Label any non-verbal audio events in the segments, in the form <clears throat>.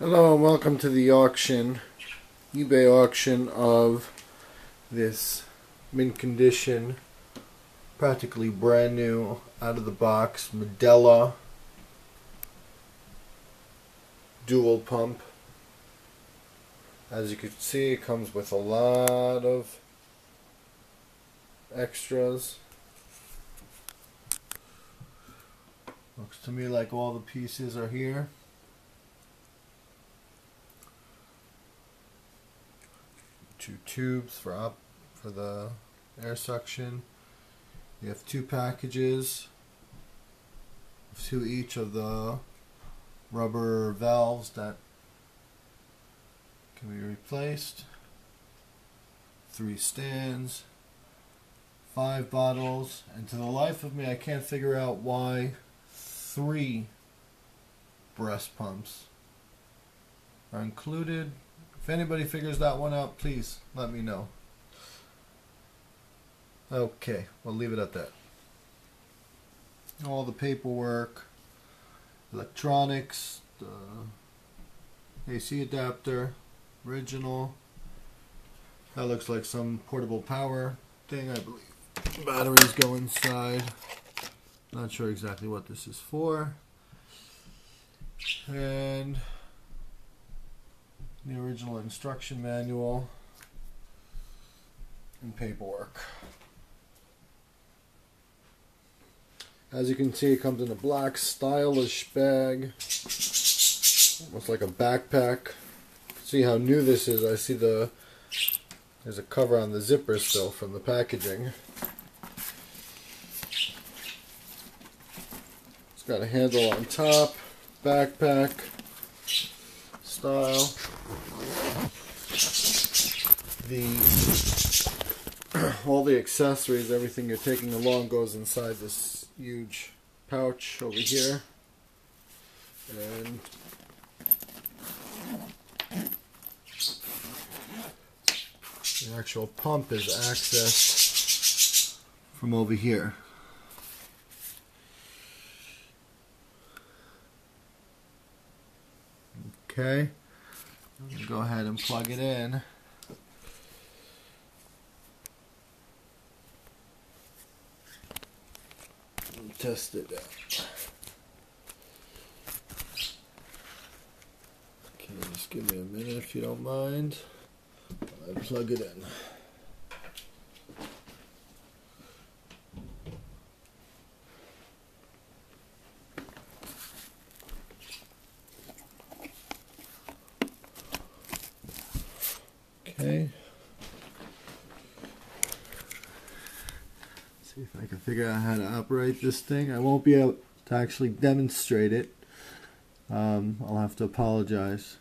Hello and welcome to the auction, eBay auction of this mint condition, practically brand new, out of the box, Medela dual pump. As you can see, it comes with a lot of extras. Looks to me like all the pieces are here. two tubes for up for the air suction. You have two packages, two each of the rubber valves that can be replaced. Three stands, five bottles, and to the life of me, I can't figure out why three breast pumps are included if anybody figures that one out, please let me know. Okay, we'll leave it at that. All the paperwork, electronics, the AC adapter, original. That looks like some portable power thing, I believe. Batteries go inside. Not sure exactly what this is for. And the original instruction manual and paperwork. As you can see, it comes in a black, stylish bag, almost like a backpack. See how new this is. I see the there's a cover on the zipper still from the packaging. It's got a handle on top, backpack style. The all the accessories, everything you're taking along goes inside this huge pouch over here. And the actual pump is accessed from over here. Okay. Go ahead and plug it in. And test it out. Okay, just give me a minute if you don't mind. I plug it in. Okay. See if I can figure out how to operate this thing. I won't be able to actually demonstrate it. Um, I'll have to apologize.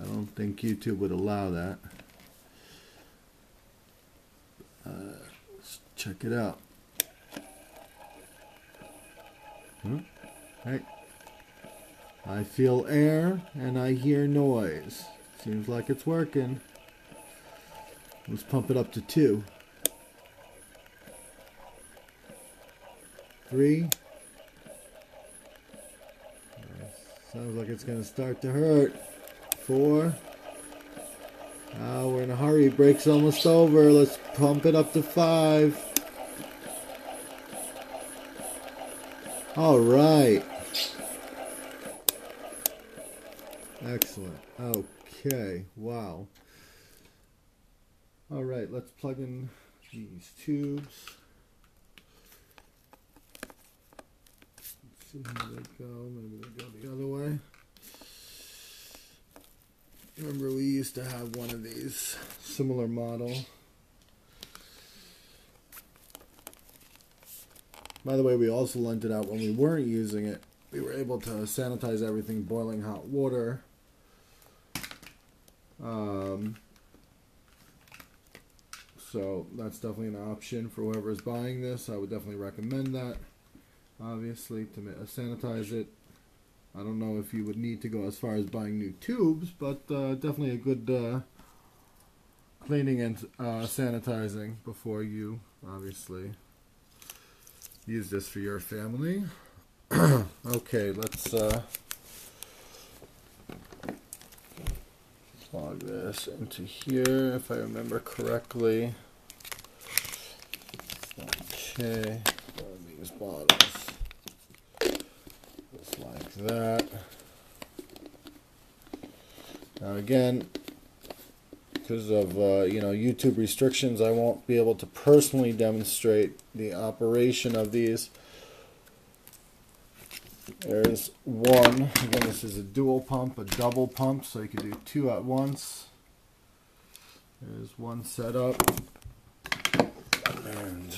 I don't think YouTube would allow that. Uh, let's check it out. Hmm? Hey. I feel air and I hear noise. Seems like it's working. Let's pump it up to two. Three. Sounds like it's going to start to hurt. Four. Ah, we're in a hurry. Break's almost over. Let's pump it up to five. All right. Excellent. Okay. Wow. All right, let's plug in these tubes. Let's see how they go. Maybe they go the other way. Remember we used to have one of these, similar model. By the way, we also lent it out when we weren't using it. We were able to sanitize everything boiling hot water. Um, so that's definitely an option for whoever is buying this. I would definitely recommend that. Obviously, to sanitize it. I don't know if you would need to go as far as buying new tubes, but uh, definitely a good uh, cleaning and uh, sanitizing before you obviously use this for your family. <clears throat> okay, let's plug this into here if I remember correctly. Okay, these bottles. Just like that. Now again, because of uh, you know YouTube restrictions, I won't be able to personally demonstrate the operation of these. There's one. Again, this is a dual pump, a double pump, so you can do two at once. There's one set up. And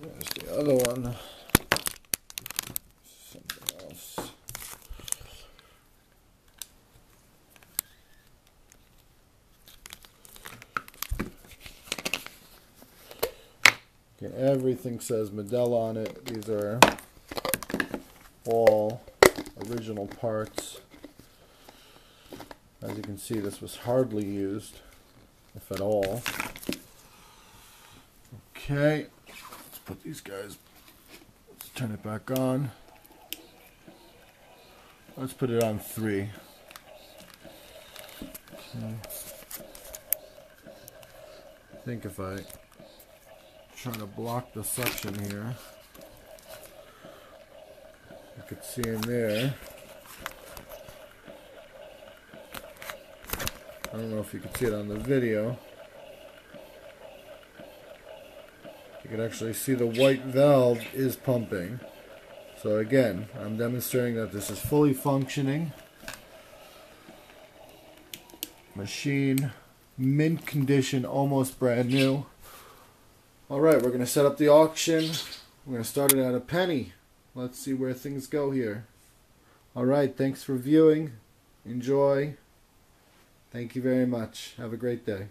there's the other one. Something else. Okay, everything says Medela on it. These are all original parts. As you can see, this was hardly used, if at all. Okay, let's put these guys, let's turn it back on. Let's put it on three. Okay. I think if I try to block the suction here, you could see in there. I don't know if you can see it on the video. You can actually see the white valve is pumping. So again, I'm demonstrating that this is fully functioning. Machine, mint condition, almost brand new. Alright, we're going to set up the auction. We're going to start it at a penny. Let's see where things go here. Alright, thanks for viewing. Enjoy. Thank you very much. Have a great day.